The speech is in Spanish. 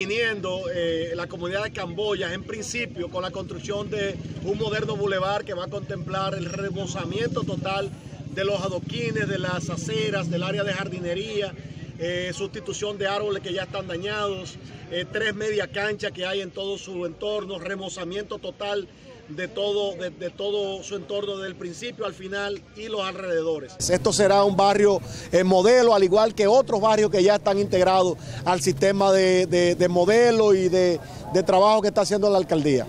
Viniendo eh, la comunidad de Camboya, en principio, con la construcción de un moderno bulevar que va a contemplar el remozamiento total de los adoquines, de las aceras, del área de jardinería, eh, sustitución de árboles que ya están dañados, eh, tres media canchas que hay en todo su entorno, remozamiento total de todo, de, todo su entorno desde el principio al final y los alrededores. Esto será un barrio eh, modelo, al igual que otros barrios que ya están integrados al sistema de modelo y de trabajo que está haciendo la alcaldía.